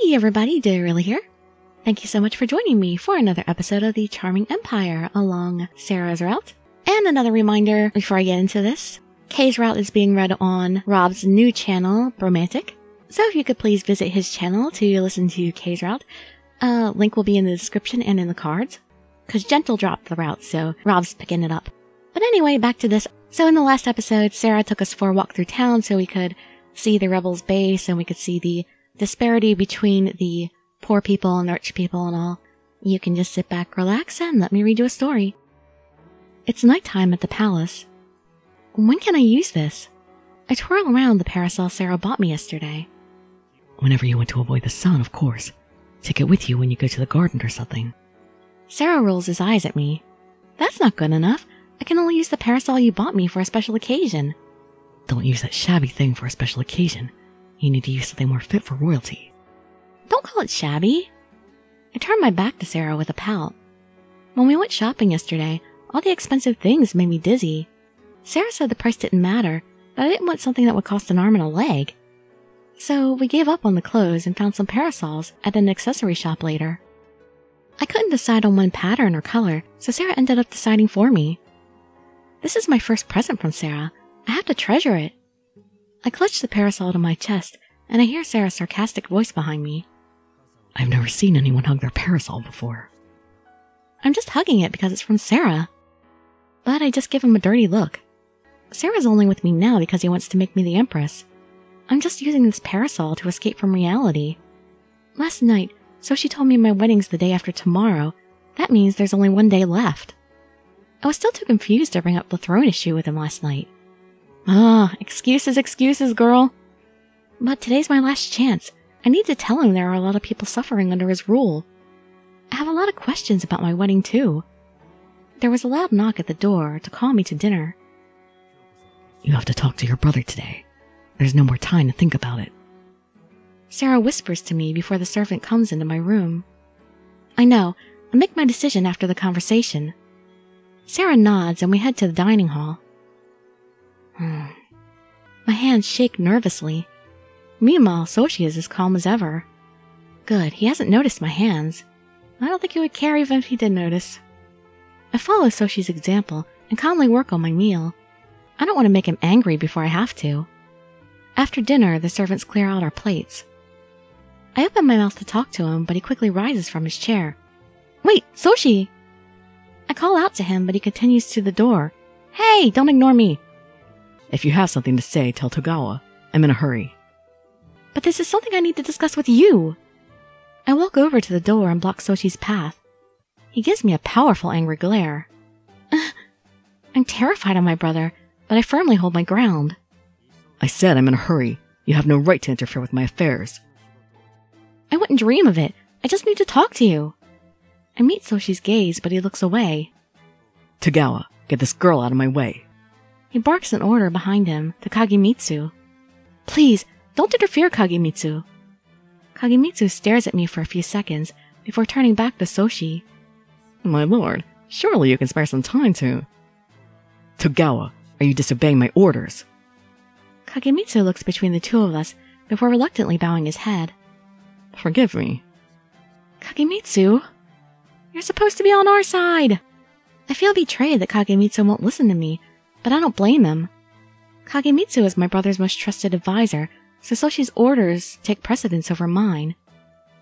Hey everybody, Dirili here. Thank you so much for joining me for another episode of the Charming Empire along Sera's route. And another reminder before I get into this, Kei's route is being read on Rob's new channel, Bromantic. So if you could please visit his channel to listen to Kei's route, uh, link will be in the description and in the cards. Cause Gentle dropped the route, so Rob's picking it up. But anyway, back to this. So in the last episode, Sera took us for a walk through town so we could see the rebels base and we could see the disparity between the poor people and the rich people and all. You can just sit back, relax, and let me read you a story. It's nighttime at the palace. When can I use this? I twirl around the parasol Sera bought me yesterday. Whenever you want to avoid the sun, of course. Take it with you when you go to the garden or something. Sera rolls his eyes at me. That's not good enough. I can only use the parasol you bought me for a special occasion. Don't use that shabby thing for a special occasion. You need to use something more fit for royalty. Don't call it shabby. I turned my back to Sera with a pout. When we went shopping yesterday, all the expensive things made me dizzy. Sera said the price didn't matter, but I didn't want something that would cost an arm and a leg. So we gave up on the clothes and found some parasols at an accessory shop later. I couldn't decide on one pattern or color, so Sera ended up deciding for me. This is my first present from Sera. I have to treasure it. I clutch the parasol to my chest, and I hear Sera's sarcastic voice behind me. I've never seen anyone hug their parasol before. I'm just hugging it because it's from Sera. But I just give him a dirty look. Sera's only with me now because he wants to make me the Empress. I'm just using this parasol to escape from reality. Last night, Soshi told me my wedding's the day after tomorrow. That means there's only one day left. I was still too confused to bring up the throne issue with him last night. Ah, excuses, excuses, girl. But today's my last chance. I need to tell him there are a lot of people suffering under his rule. I have a lot of questions about my wedding, too. There was a loud knock at the door to call me to dinner. You have to talk to your brother today. There's no more time to think about it. Sera whispers to me before the servant comes into my room. I know. I'll make my decision after the conversation. Sera nods and we head to the dining hall. Hmm. My hands shake nervously. Meanwhile, Soshi is as calm as ever. Good, he hasn't noticed my hands. I don't think he would care even if he did notice. I follow Soshi's example and calmly work on my meal. I don't want to make him angry before I have to. After dinner, the servants clear out our plates. I open my mouth to talk to him, but he quickly rises from his chair. Wait, Soshi! I call out to him, but he continues to the door. Hey, don't ignore me! If you have something to say, tell Togawa. I'm in a hurry. But this is something I need to discuss with you. I walk over to the door and block Soshi's path. He gives me a powerful angry glare. I'm terrified of my brother, but I firmly hold my ground. I said I'm in a hurry. You have no right to interfere with my affairs. I wouldn't dream of it. I just need to talk to you. I meet Soshi's gaze, but he looks away. Togawa, get this girl out of my way. He barks an order behind him to Kagemitsu. Please, don't interfere, Kagemitsu. Kagemitsu stares at me for a few seconds before turning back to Soshi. My lord, surely you can spare some time to. Togawa, are you disobeying my orders? Kagemitsu looks between the two of us before reluctantly bowing his head. Forgive me. Kagemitsu, you're supposed to be on our side. I feel betrayed that Kagemitsu won't listen to me but I don't blame him. Kagemitsu is my brother's most trusted advisor, so Soshi's orders take precedence over mine.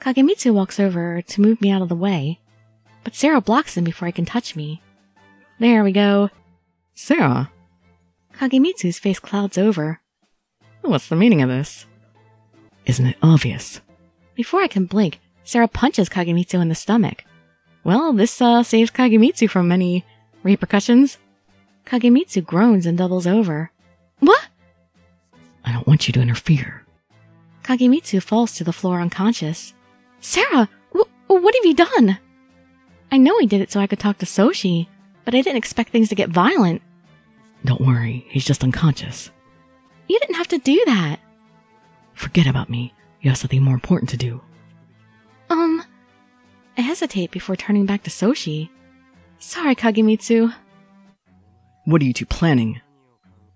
Kagemitsu walks over to move me out of the way, but Sera blocks him before he can touch me. There we go. Sera? Kagemitsu's face clouds over. What's the meaning of this? Isn't it obvious? Before I can blink, Sera punches Kagemitsu in the stomach. Well, this uh, saves Kagemitsu from any repercussions. Kagemitsu groans and doubles over. What? I don't want you to interfere. Kagemitsu falls to the floor unconscious. Sera, wh- what have you done? I know he did it so I could talk to Soshi, but I didn't expect things to get violent. Don't worry, he's just unconscious. You didn't have to do that. Forget about me. You have something more important to do. Um, I hesitate before turning back to Soshi. Sorry, Kagemitsu. What are you two planning?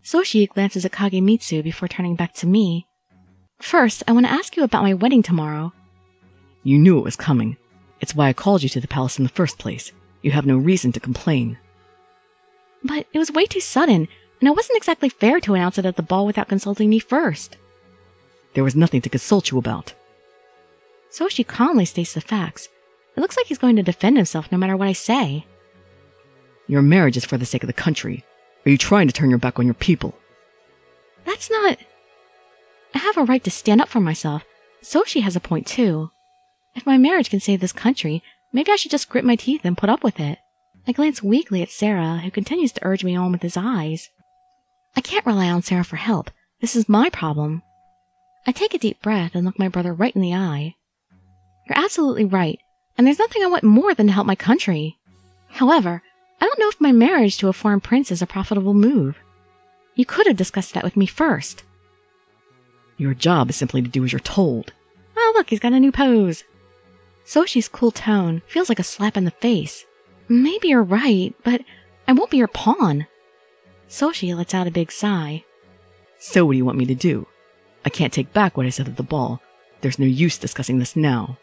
Soshi glances at Kagemitsu before turning back to me. First, I want to ask you about my wedding tomorrow. You knew it was coming. It's why I called you to the palace in the first place. You have no reason to complain. But it was way too sudden, and it wasn't exactly fair to announce it at the ball without consulting me first. There was nothing to consult you about. Soshi calmly states the facts. It looks like he's going to defend himself no matter what I say. Your marriage is for the sake of the country. Are you trying to turn your back on your people? That's not. I have a right to stand up for myself. Soshi has a point too. If my marriage can save this country, maybe I should just grit my teeth and put up with it. I glance weakly at Sera, who continues to urge me on with his eyes. I can't rely on Sera for help. This is my problem. I take a deep breath and look my brother right in the eye. You're absolutely right, and there's nothing I want more than to help my country. However, I don't know if my marriage to a foreign prince is a profitable move. You could have discussed that with me first. Your job is simply to do as you're told. Oh, look, he's got a new pose. Soshi's cool tone feels like a slap in the face. Maybe you're right, but I won't be your pawn. Soshi lets out a big sigh. So what do you want me to do? I can't take back what I said at the ball. There's no use discussing this now.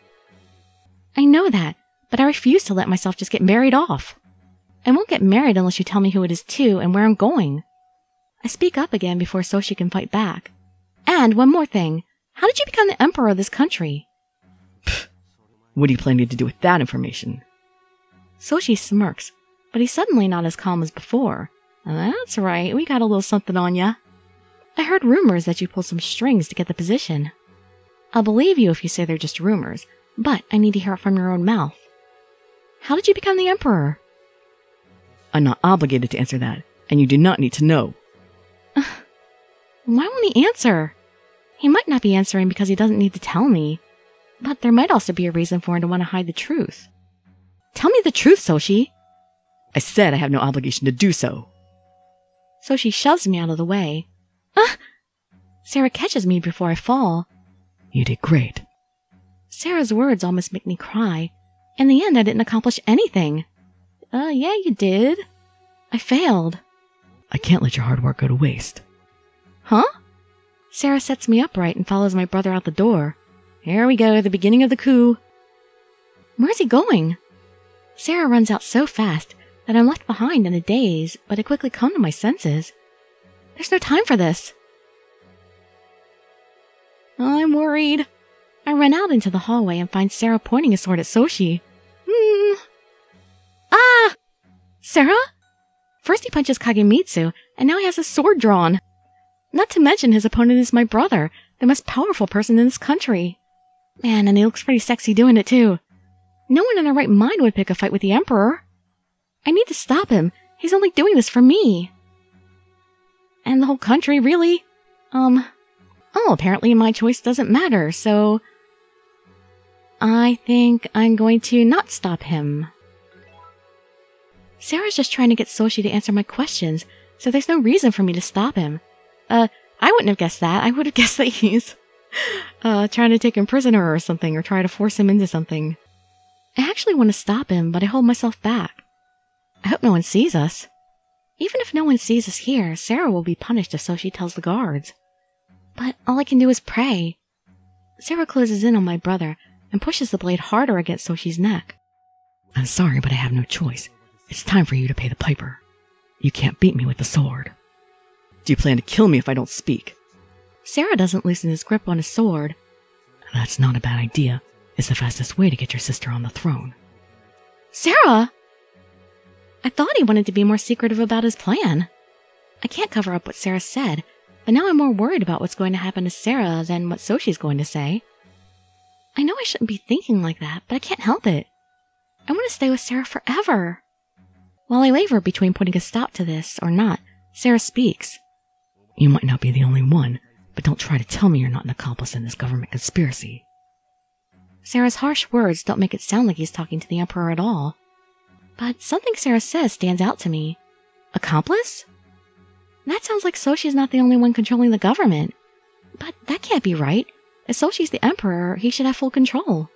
I know that, but I refuse to let myself just get married off. I won't get married unless you tell me who it is too and where I'm going. I speak up again before Soshi can fight back. And one more thing. How did you become the emperor of this country? Pfft. What are you planning to do with that information? Soshi smirks, but he's suddenly not as calm as before. That's right, we got a little something on ya. I heard rumors that you pulled some strings to get the position. I'll believe you if you say they're just rumors, but I need to hear it from your own mouth. How did you become the emperor? I'm not obligated to answer that, and you do not need to know. Why won't he answer? He might not be answering because he doesn't need to tell me, but there might also be a reason for him to want to hide the truth. Tell me the truth, Soshi. I said I have no obligation to do so. Soshi shoves me out of the way. Ah! Sera catches me before I fall. You did great. Sera's words almost make me cry. In the end, I didn't accomplish anything. Uh, yeah, you did. I failed. I can't let your hard work go to waste. Huh? Sera sets me upright and follows my brother out the door. Here we go, the beginning of the coup. Where's he going? Sera runs out so fast that I'm left behind in a daze, but I quickly come to my senses. There's no time for this. I'm worried. I run out into the hallway and find Sera pointing a sword at Soshi. Sera? First he punches Kagemitsu, and now he has a sword drawn. Not to mention his opponent is my brother, the most powerful person in this country. Man, and he looks pretty sexy doing it too. No one in their right mind would pick a fight with the Emperor. I need to stop him. He's only doing this for me. And the whole country, really? Um, oh, apparently my choice doesn't matter, so. I think I'm going to not stop him. Sera's just trying to get Soshi to answer my questions, so there's no reason for me to stop him. Uh, I wouldn't have guessed that. I would have guessed that he's, uh, trying to take him prisoner or something, or try to force him into something. I actually want to stop him, but I hold myself back. I hope no one sees us. Even if no one sees us here, Sera will be punished if Soshi tells the guards. But all I can do is pray. Sera closes in on my brother and pushes the blade harder against Soshi's neck. I'm sorry, but I have no choice. It's time for you to pay the piper. You can't beat me with the sword. Do you plan to kill me if I don't speak? Sera doesn't loosen his grip on his sword. That's not a bad idea. It's the fastest way to get your sister on the throne. Sera! I thought he wanted to be more secretive about his plan. I can't cover up what Sera said, but now I'm more worried about what's going to happen to Sera than what Soshi's going to say. I know I shouldn't be thinking like that, but I can't help it. I want to stay with Sera forever. While I waver between putting a stop to this or not, Sera speaks. You might not be the only one, but don't try to tell me you're not an accomplice in this government conspiracy. Sera's harsh words don't make it sound like he's talking to the Emperor at all. But something Sera says stands out to me. Accomplice? That sounds like Soshi's not the only one controlling the government. But that can't be right. If Soshi's the Emperor, he should have full control.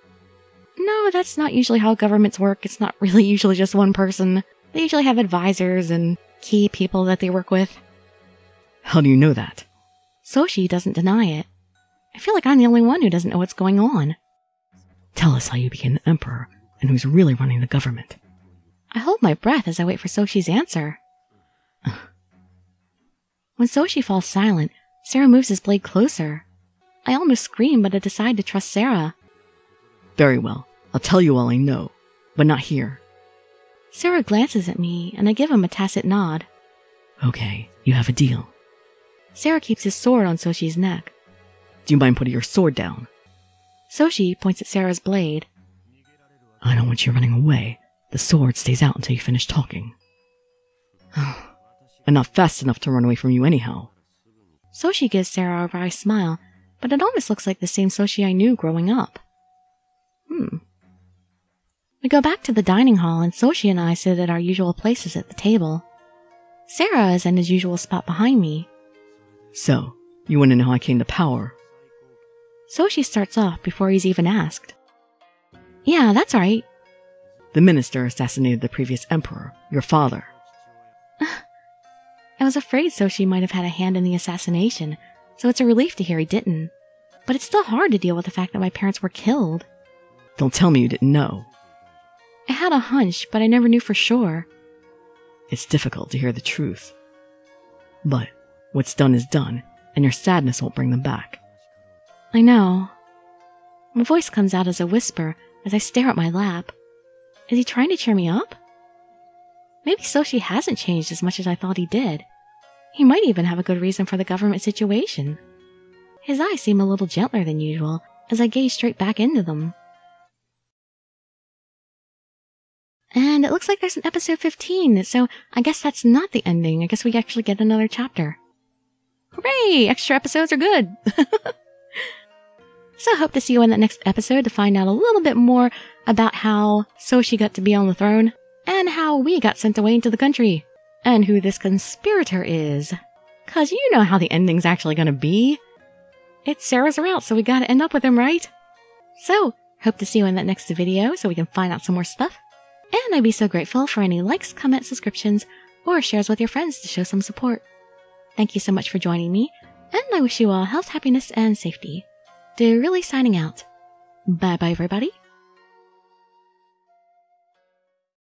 No, that's not usually how governments work. It's not really usually just one person. They usually have advisors and key people that they work with. How do you know that? Soshi doesn't deny it. I feel like I'm the only one who doesn't know what's going on. Tell us how you became the emperor and who's really running the government. I hold my breath as I wait for Soshi's answer. when Soshi falls silent, Sera moves his blade closer. I almost scream, but I decide to trust Sera. Very well. I'll tell you all I know, but not here. Sera glances at me, and I give him a tacit nod. Okay, you have a deal. Sera keeps his sword on Soshi's neck. Do you mind putting your sword down? Soshi points at Sera's blade. I don't want you running away. The sword stays out until you finish talking. I'm not fast enough to run away from you anyhow. Soshi gives Sera a wry smile, but it almost looks like the same Soshi I knew growing up. Hmm. We go back to the dining hall, and Soshi and I sit at our usual places at the table. Sera is in his usual spot behind me. So, you want to know how I came to power? Soshi starts off before he's even asked. Yeah, that's right. The minister assassinated the previous emperor, your father. I was afraid Soshi might have had a hand in the assassination, so it's a relief to hear he didn't. But it's still hard to deal with the fact that my parents were killed. Don't tell me you didn't know. I had a hunch, but I never knew for sure. It's difficult to hear the truth. But what's done is done, and your sadness won't bring them back. I know. My voice comes out as a whisper as I stare at my lap. Is he trying to cheer me up? Maybe Soshi hasn't changed as much as I thought he did. He might even have a good reason for the government situation. His eyes seem a little gentler than usual as I gaze straight back into them. And it looks like there's an episode 15, so I guess that's not the ending. I guess we actually get another chapter. Hooray! Extra episodes are good! so I hope to see you in that next episode to find out a little bit more about how Soshi got to be on the throne, and how we got sent away into the country, and who this conspirator is. Cause you know how the ending's actually gonna be. It's Sera's route, so we gotta end up with him, right? So, hope to see you in that next video so we can find out some more stuff. And I'd be so grateful for any likes, comments, subscriptions, or shares with your friends to show some support. Thank you so much for joining me, and I wish you all health, happiness, and safety. Dirili signing out. Bye bye, everybody.